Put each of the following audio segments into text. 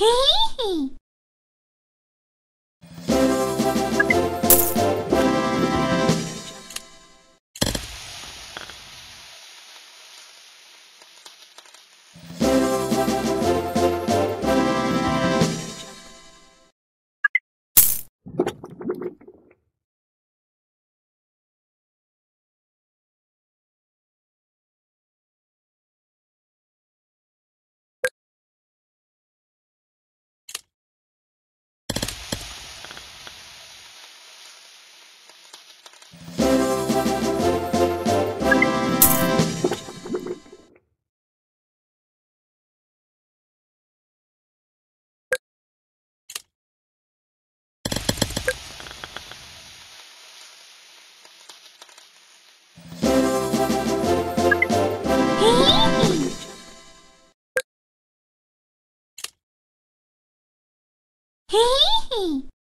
嘿嘿。嘿嘿嘿。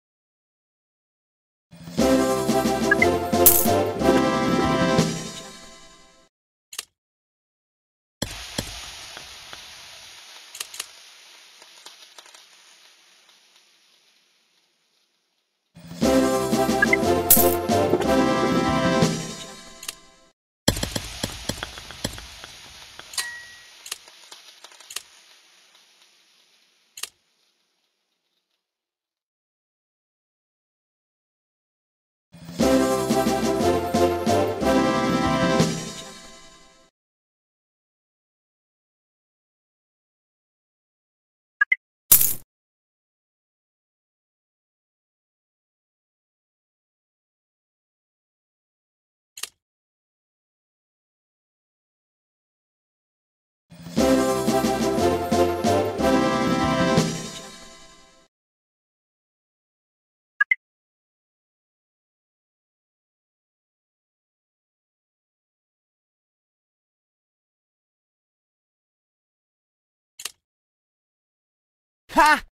哈！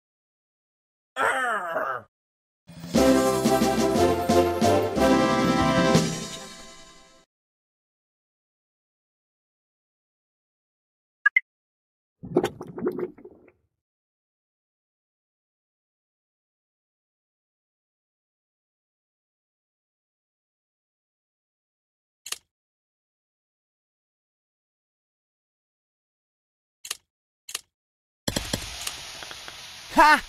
哈！